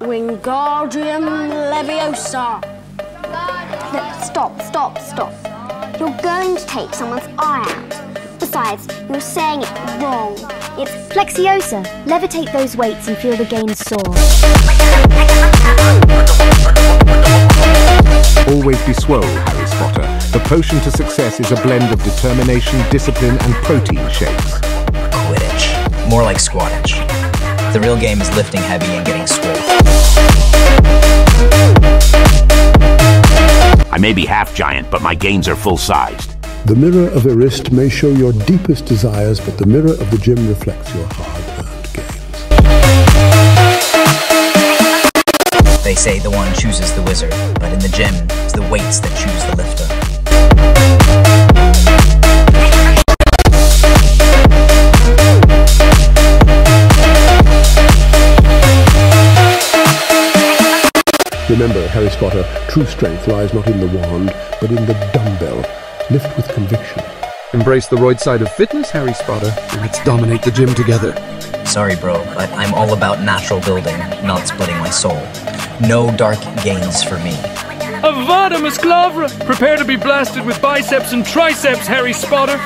Wingardium Leviosa. Look, stop, stop, stop. You're going to take someone's eye out. Besides, you're saying it wrong. It's Flexiosa. Levitate those weights and feel the gains soar. Always be swole, Harry Spotter. The potion to success is a blend of determination, discipline, and protein shakes. Quidditch. More like squattich. The real game is lifting heavy and getting swole. I may be half giant, but my gains are full sized. The mirror of Erised may show your deepest desires, but the mirror of the gym reflects your hard-earned gains. They say the one chooses the wizard, but in the gym, it's the weights that choose the lifter. Remember, Harry Spotter, true strength lies not in the wand, but in the dumbbell. Lift with conviction. Embrace the roid side of fitness, Harry Spotter. Let's dominate the gym together. Sorry, bro, but I'm all about natural building, not splitting my soul. No dark gains for me. Avada Musclavra! Prepare to be blasted with biceps and triceps, Harry Spotter!